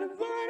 bottom, bottom,